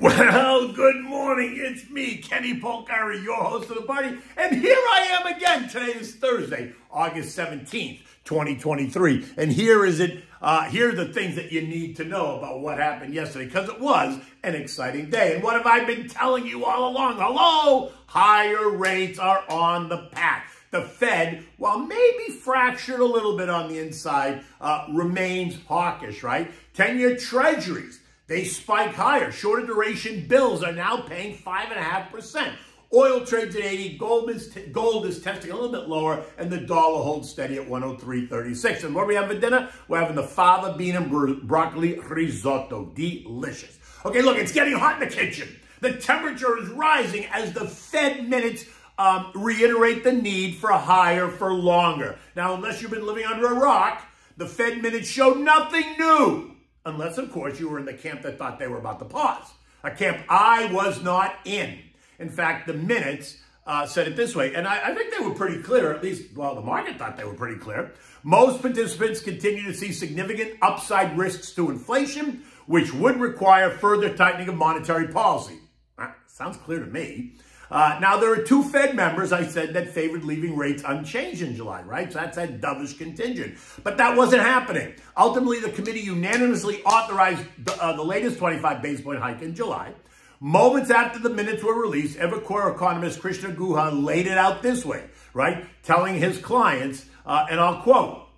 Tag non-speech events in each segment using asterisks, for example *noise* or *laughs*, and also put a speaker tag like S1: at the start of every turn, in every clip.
S1: Well, good morning. It's me, Kenny Polcari, your host of the party. And here I am again. Today is Thursday, August 17th, 2023. And here is it. Uh, here are the things that you need to know about what happened yesterday because it was an exciting day. And what have I been telling you all along? Hello? Higher rates are on the path the Fed, while maybe fractured a little bit on the inside, uh, remains hawkish, right? 10-year treasuries they spike higher. Shorter duration bills are now paying 5.5%. Oil trades at 80, gold is, gold is testing a little bit lower, and the dollar holds steady at 103.36. And what are we having for dinner? We're having the fava bean and broccoli risotto. Delicious. Okay, look, it's getting hot in the kitchen. The temperature is rising as the Fed minutes um, reiterate the need for higher for longer. Now, unless you've been living under a rock, the Fed minutes show nothing new. Unless, of course, you were in the camp that thought they were about to pause. A camp I was not in. In fact, the minutes uh, said it this way, and I, I, think they were pretty clear, at least, well, the market thought they were pretty clear. Most participants continue to see significant upside risks to inflation, which would require further tightening of monetary policy. Uh, sounds clear to me. Uh, now, there are two Fed members, I said, that favored leaving rates unchanged in July, right? So that's that dovish contingent. But that wasn't happening. Ultimately, the committee unanimously authorized the, uh, the latest 25 base point hike in July. Moments after the minutes were released, Evercore economist Krishna Guha laid it out this way, right? Telling his clients, uh, and I'll quote,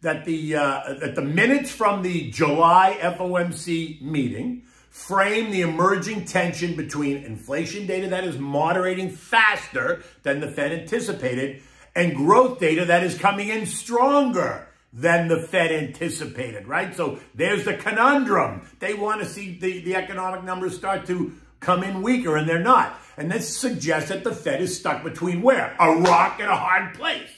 S1: that the, uh, that the minutes from the July FOMC meeting frame the emerging tension between inflation data that is moderating faster than the Fed anticipated and growth data that is coming in stronger than the Fed anticipated, right? So there's the conundrum. They want to see the, the economic numbers start to come in weaker, and they're not. And this suggests that the Fed is stuck between where? A rock and a hard place.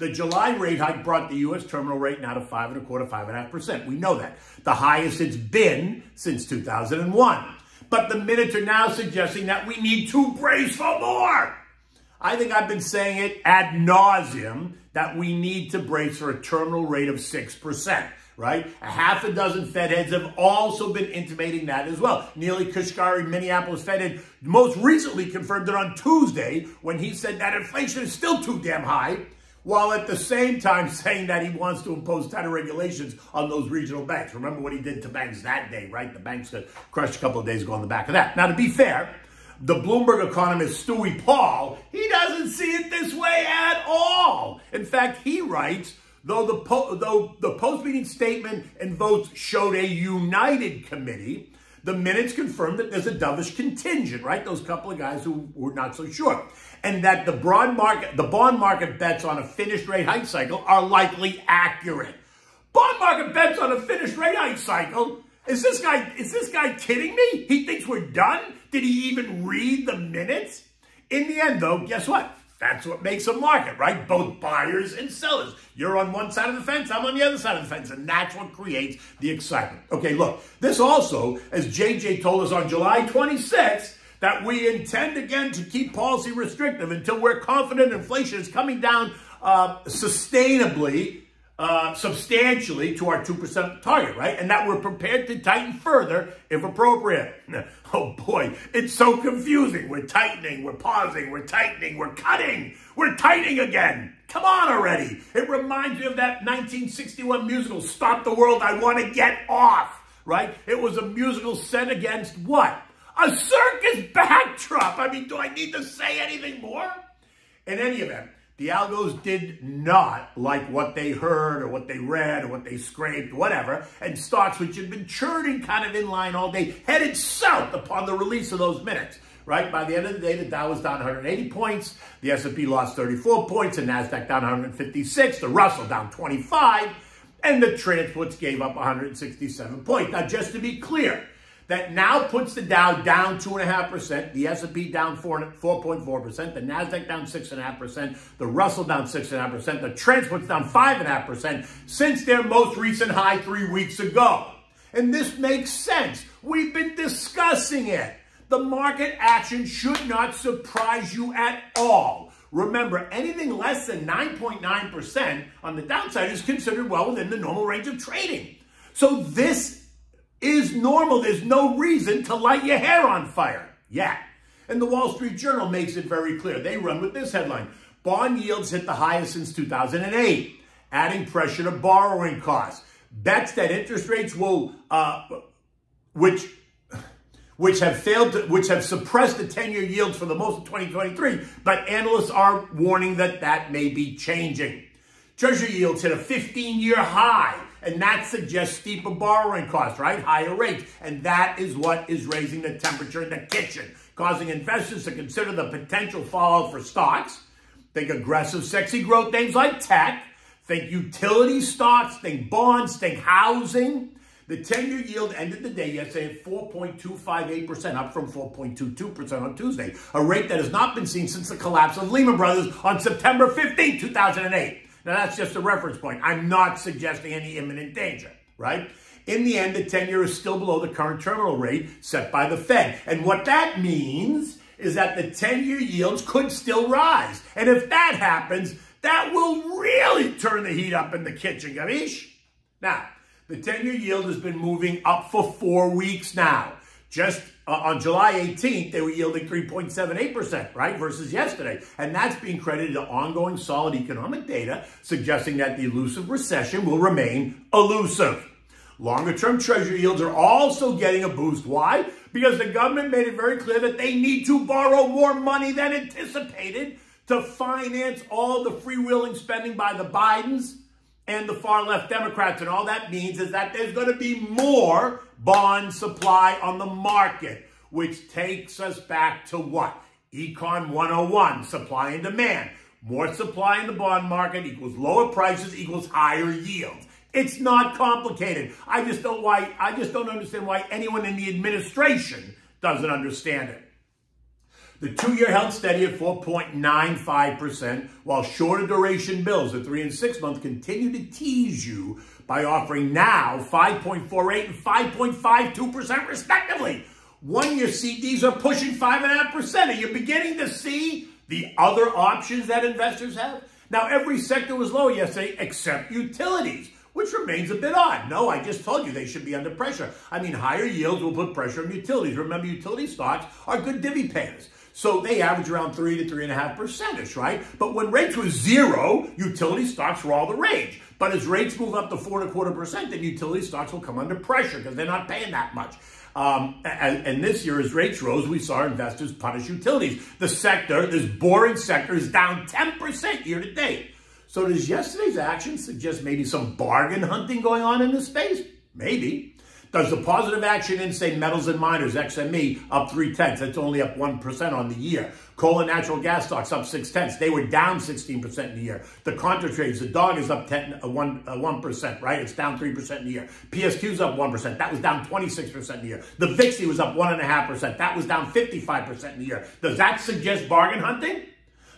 S1: The July rate hike brought the U.S. terminal rate now to five and a quarter, five and a half percent. We know that. The highest it's been since 2001. But the minutes are now suggesting that we need to brace for more. I think I've been saying it ad nauseum that we need to brace for a terminal rate of 6%, right? A half a dozen Fed heads have also been intimating that as well. Neel Kashkari, Minneapolis Fed head, most recently confirmed it on Tuesday when he said that inflation is still too damn high while at the same time *laughs* saying that he wants to impose tighter regulations on those regional banks. Remember what he did to banks that day, right? The banks got crushed a couple of days ago on the back of that. Now, to be fair, the Bloomberg economist Stewie Paul, he doesn't see it this way at all. In fact, he writes, though the, though the post-meeting statement and votes showed a united committee, the minutes confirmed that there's a dovish contingent, right? Those couple of guys who were not so sure. And that the broad market, the bond market bets on a finished rate hike cycle are likely accurate. Bond market bets on a finished rate hike cycle? Is this guy, is this guy kidding me? He thinks we're done? Did he even read the minutes? In the end, though, guess what? That's what makes a market, right? Both buyers and sellers. You're on one side of the fence, I'm on the other side of the fence, and that's what creates the excitement. Okay, look, this also, as JJ told us on July 26th, that we intend again to keep policy restrictive until we're confident inflation is coming down uh, sustainably uh, substantially to our 2% target, right? And that we're prepared to tighten further if appropriate. *laughs* Oh boy, it's so confusing. We're tightening, we're pausing, we're tightening, we're cutting, we're tightening again. Come on already. It reminds me of that 1961 musical, Stop the World, I Want to Get Off, right? It was a musical set against what? A circus backdrop. I mean, do I need to say anything more? In any event, the algos did not like what they heard or what they read or what they scraped, whatever, and stocks which had been churning kind of in line all day headed south upon the release of those minutes. Right by the end of the day, the Dow was down 180 points, the S&P lost 34 points, the Nasdaq down 156, the Russell down 25, and the transports gave up 167 points. Now, just to be clear, that now puts the Dow down 2.5%, the S&P down 4.4%, the NASDAQ down 6.5%, the Russell down 6.5%, the transports down 5.5% since their most recent high three weeks ago. And this makes sense. We've been discussing it. The market action should not surprise you at all. Remember, anything less than 9.9% on the downside is considered well within the normal range of trading. So this is normal. There's no reason to light your hair on fire yet. And the Wall Street Journal makes it very clear. They run with this headline. Bond yields hit the highest since 2008, adding pressure to borrowing costs. Bets that interest rates will, uh, which which have failed to, which have suppressed the 10-year yields for the most of 2023, but analysts are warning that that may be changing. Treasury yields hit a 15-year high, and that suggests steeper borrowing costs, right? Higher rates. And that is what is raising the temperature in the kitchen, causing investors to consider the potential fallout for stocks. Think aggressive, sexy growth names like tech. Think utility stocks, think bonds, think housing. The 10-year yield ended the day yesterday at 4.258%, up from 4.22% on Tuesday, a rate that has not been seen since the collapse of Lehman Brothers on September 15, 2008. Now, that's just a reference point. I'm not suggesting any imminent danger, right? In the end, the 10-year is still below the current terminal rate set by the Fed. And what that means is that the 10-year yields could still rise. And if that happens, that will really turn the heat up in the kitchen, Gavish. Now, the 10-year yield has been moving up for four weeks now. Just uh, on July 18th, they were yielding 3.78%, right, versus yesterday. And that's being credited to ongoing solid economic data, suggesting that the elusive recession will remain elusive. Longer-term treasury yields are also getting a boost. Why? Because the government made it very clear that they need to borrow more money than anticipated to finance all the freewheeling spending by the Bidens and the far left Democrats. And all that means is that there's going to be more bond supply on the market, which takes us back to what? Econ 101, supply and demand. More supply in the bond market equals lower prices equals higher yields. It's not complicated. I just don't why I just don't understand why anyone in the administration doesn't understand it. The two-year held steady at 4.95%, while shorter duration bills, the three and six month, continue to tease you by offering now 5.48 and 5.52% respectively. One-year CDs are pushing 5.5%. Are you beginning to see the other options that investors have? Now, every sector was low yesterday except utilities which remains a bit odd. No, I just told you they should be under pressure. I mean, higher yields will put pressure on utilities. Remember, utility stocks are good divvy payers. So they average around three to three and a half percentage, right? But when rates were zero, utility stocks were all the rage. But as rates move up to four and a quarter percent, then utility stocks will come under pressure because they're not paying that much. Um, and, and, this year, as rates rose, we saw investors punish utilities. The sector, this boring sector, is down 10% year to date. So does yesterday's action suggest maybe some bargain hunting going on in this space? Maybe. Does the positive action in, say, metals and miners, XME, up three tenths? That's only up 1% on the year. Coal and natural gas stocks up six tenths. They were down 16% in the year. The contra trades, the dog is up 10, uh, 1, uh, 1%, right? It's down 3% in the year. PSQ's up 1%. That was down 26% in the year. The VIXY was up 1.5%. That was down 55% in the year. Does that suggest bargain hunting?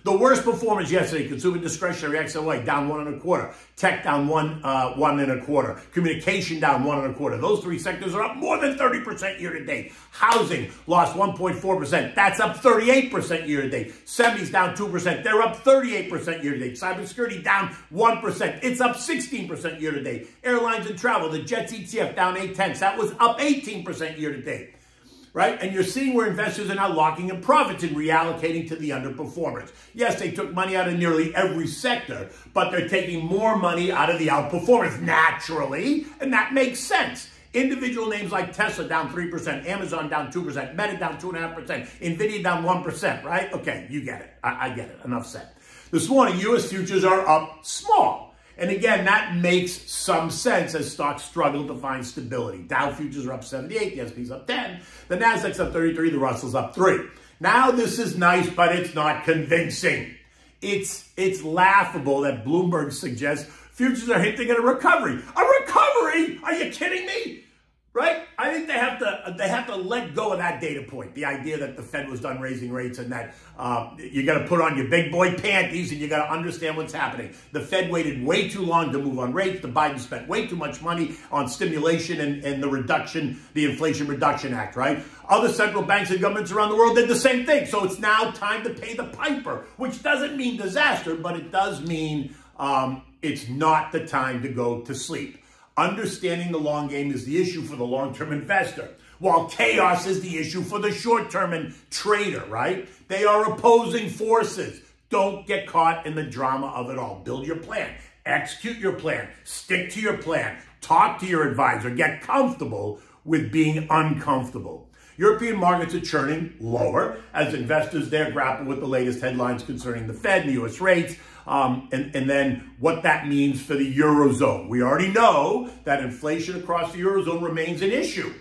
S1: The worst performance yesterday, consumer discretionary XLA down one and a quarter. Tech down one, uh, one and a quarter. Communication down one and a quarter. Those three sectors are up more than 30% year to date. Housing lost 1.4%. That's up 38% year to date. Semis down 2%. They're up 38% year to date. Cybersecurity down 1%. It's up 16% year to date. Airlines and travel, the Jets ETF down 8 tenths. That was up 18% year to date right? And you're seeing where investors are now locking in profits and reallocating to the underperformers. Yes, they took money out of nearly every sector, but they're taking more money out of the outperformers naturally, and that makes sense. Individual names like Tesla down 3%, Amazon down 2%, Meta down 2.5%, NVIDIA down 1%, right? Okay, you get it. I, I get it. Enough said. This morning, U.S. futures are up small. And again, that makes some sense as stocks struggle to find stability. Dow futures are up 78, the S&P's up 10, the Nasdaq's up 33, the Russell's up 3. Now this is nice, but it's not convincing. It's it's laughable that Bloomberg suggests futures are hinting at a recovery. A recovery? Are you kidding me? Right? I think they have to they have to let go of that data point. The idea that the Fed was done raising rates and that uh, you got to put on your big boy panties and you got to understand what's happening. The Fed waited way too long to move on rates. The Biden spent way too much money on stimulation and, and the reduction, the Inflation Reduction Act, right? Other central banks and governments around the world did the same thing. So it's now time to pay the piper, which doesn't mean disaster, but it does mean um, it's not the time to go to sleep. Understanding the long game is the issue for the long-term investor, while chaos is the issue for the short-term and trader, right? They are opposing forces. Don't get caught in the drama of it all. Build your plan. Execute your plan. Stick to your plan. Talk to your advisor. Get comfortable with being uncomfortable. European markets are churning lower as investors there grapple with the latest headlines concerning the Fed and U.S. rates, um, and, and then what that means for the Eurozone. We already know that inflation across the Eurozone remains an issue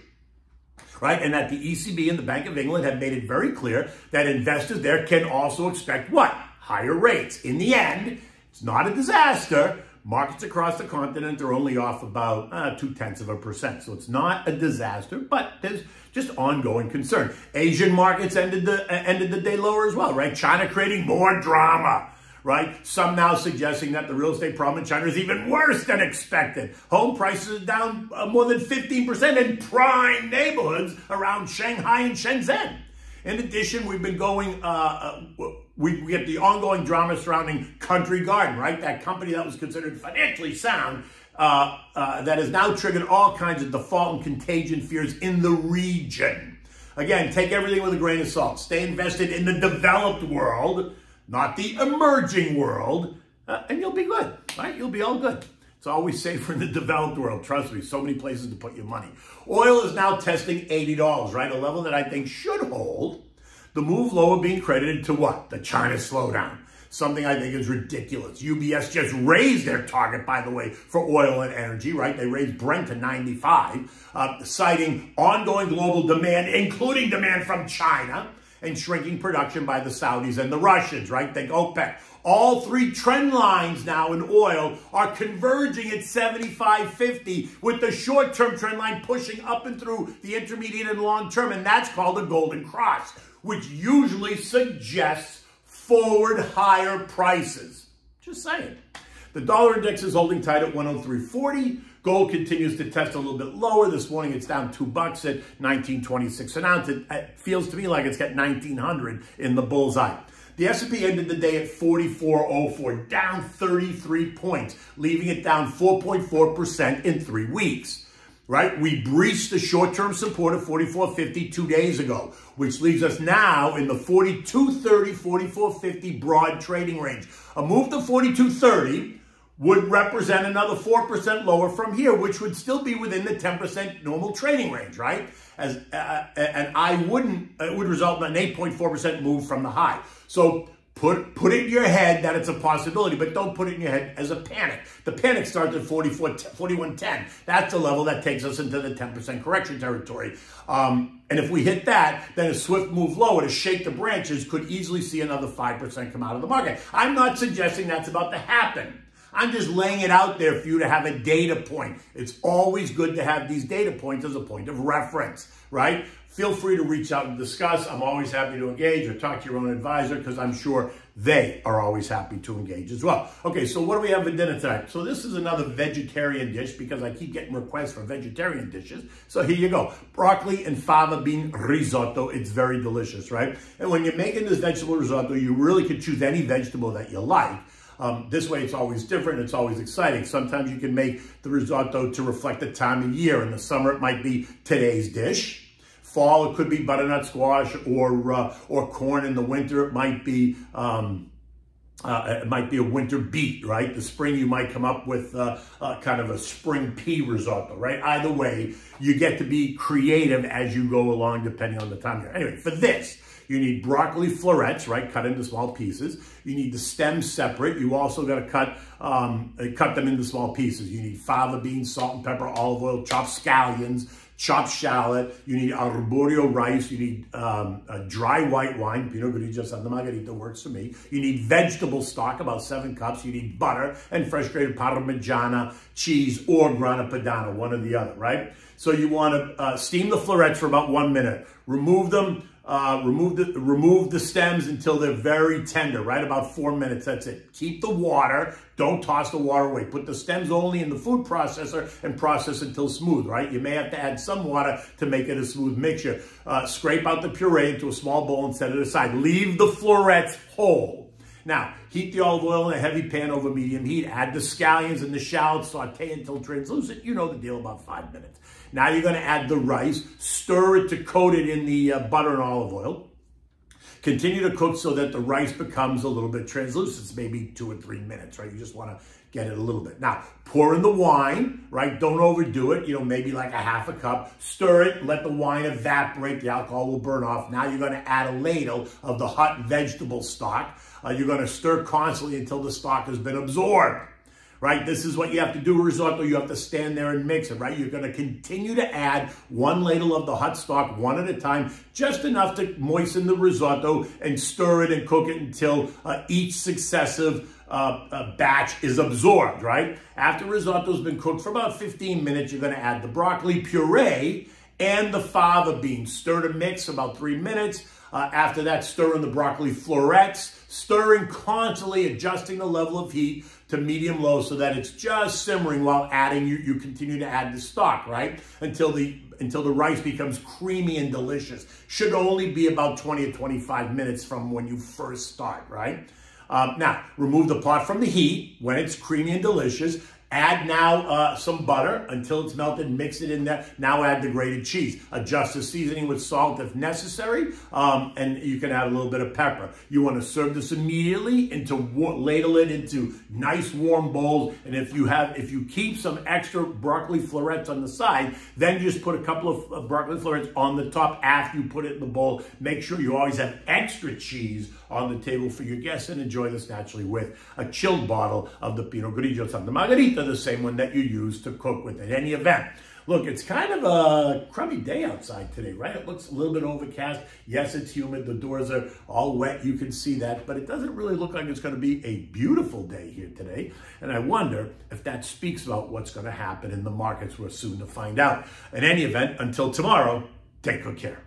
S1: right? And that the ECB and the Bank of England have made it very clear that investors there can also expect what? Higher rates. In the end, it's not a disaster. Markets across the continent are only off about uh, two tenths of a percent. So it's not a disaster, but there's just ongoing concern. Asian markets ended the, uh, ended the day lower as well, right? China creating more drama right? Some now suggesting that the real estate problem in China is even worse than expected. Home prices are down uh, more than 15% in prime neighborhoods around Shanghai and Shenzhen. In addition, we've been going, uh, uh, we, we get the ongoing drama surrounding Country Garden, right? That company that was considered financially sound uh, uh, that has now triggered all kinds of default and contagion fears in the region. Again, take everything with a grain of salt. Stay invested in the developed world not the emerging world, uh, and you'll be good, right? You'll be all good. It's always safer in the developed world. Trust me, so many places to put your money. Oil is now testing $80, right? A level that I think should hold. The move lower being credited to what? The China slowdown. Something I think is ridiculous. UBS just raised their target, by the way, for oil and energy, right? They raised Brent to 95, uh, citing ongoing global demand, including demand from China and shrinking production by the Saudis and the Russians, right? Think OPEC. All three trend lines now in oil are converging at 75.50 with the short-term trend line pushing up and through the intermediate and long term. And that's called a golden cross, which usually suggests forward higher prices. Just saying. The dollar index is holding tight at 103.40. Gold continues to test a little bit lower. This morning it's down two bucks at 1926 an ounce. It, it feels to me like it's got 1900 in the bullseye. The S&P ended the day at 44.04, down 33 points, leaving it down 4.4% in three weeks. Right? We breached the short-term support of 44.50 two days ago, which leaves us now in the 42.30, 44.50 broad trading range. A move to 42.30 would represent another 4% lower from here, which would still be within the 10% normal trading range, right? As uh, uh, And I wouldn't, it would result in an 8.4% move from the high. So put, put it in your head that it's a possibility, but don't put it in your head as a panic. The panic starts at 44, 41.10. That's the level that takes us into the 10% correction territory. Um, and if we hit that, then a swift move lower to shake the branches could easily see another 5% come out of the market. I'm not suggesting that's about to happen. I'm just laying it out there for you to have a data point. It's always good to have these data points as a point of reference, right? Feel free to reach out and discuss. I'm always happy to engage or talk to your own advisor because I'm sure they are always happy to engage as well. Okay, so what do we have for dinner tonight? So this is another vegetarian dish because I keep getting requests for vegetarian dishes. So here you go. Broccoli and fava bean risotto. It's very delicious, right? And when you're making this vegetable risotto, you really could choose any vegetable that you like. Um, this way, it's always different. It's always exciting. Sometimes you can make the risotto to reflect the time of year. In the summer, it might be today's dish. Fall, it could be butternut squash or uh, or corn. In the winter, it might be um, uh, it might be a winter beet, right? The spring, you might come up with uh, uh, kind of a spring pea risotto, right? Either way, you get to be creative as you go along, depending on the time of year. Anyway, for this, you need broccoli florets, right, cut into small pieces. You need the stems separate. You also got to cut um, uh, cut them into small pieces. You need fava beans, salt and pepper, olive oil, chopped scallions, chopped shallot. You need arborio rice. You need um, a dry white wine. Pinot Grigio Santa Margherita works for me. You need vegetable stock, about seven cups. You need butter and fresh grated Parmigiana cheese or Grana Padano, one or the other, right? So you want to uh, steam the florets for about one minute. Remove them uh, remove, the, remove the stems until they're very tender, right? About four minutes, that's it. Keep the water. Don't toss the water away. Put the stems only in the food processor and process until smooth, right? You may have to add some water to make it a smooth mixture. Uh, scrape out the puree into a small bowl and set it aside. Leave the florets whole. Now, heat the olive oil in a heavy pan over medium heat. Add the scallions and the shallots. Saute until translucent. You know the deal, about five minutes. Now you're going to add the rice. Stir it to coat it in the uh, butter and olive oil. Continue to cook so that the rice becomes a little bit translucent. It's maybe two or three minutes, right? You just want to get it a little bit. Now, pour in the wine, right? Don't overdo it. You know, maybe like a half a cup. Stir it, let the wine evaporate. The alcohol will burn off. Now you're going to add a ladle of the hot vegetable stock. Uh, you're going to stir constantly until the stock has been absorbed right? This is what you have to do risotto. You have to stand there and mix it, right? You're going to continue to add one ladle of the hot stock, one at a time, just enough to moisten the risotto and stir it and cook it until uh, each successive uh, uh, batch is absorbed, right? After risotto's been cooked for about 15 minutes, you're going to add the broccoli puree and the fava beans. Stir to mix about three minutes. Uh, after that, stir in the broccoli florets, stirring constantly, adjusting the level of heat to medium low so that it's just simmering while adding, you, you continue to add the stock, right? Until the until the rice becomes creamy and delicious. Should only be about 20 to 25 minutes from when you first start, right? Um, now, remove the pot from the heat when it's creamy and delicious. Add now uh, some butter until it's melted. Mix it in there. Now add the grated cheese. Adjust the seasoning with salt if necessary, um, and you can add a little bit of pepper. You want to serve this immediately into ladle it into nice warm bowls. And if you have, if you keep some extra broccoli florets on the side, then just put a couple of broccoli florets on the top after you put it in the bowl. Make sure you always have extra cheese on the table for your guests and enjoy this naturally with a chilled bottle of the Pinot Grigio Santa Margherita the same one that you use to cook with at any event. Look, it's kind of a crummy day outside today, right? It looks a little bit overcast. Yes, it's humid. The doors are all wet. You can see that, but it doesn't really look like it's going to be a beautiful day here today. And I wonder if that speaks about what's going to happen in the markets. We're soon to find out. In any event, until tomorrow, take good care.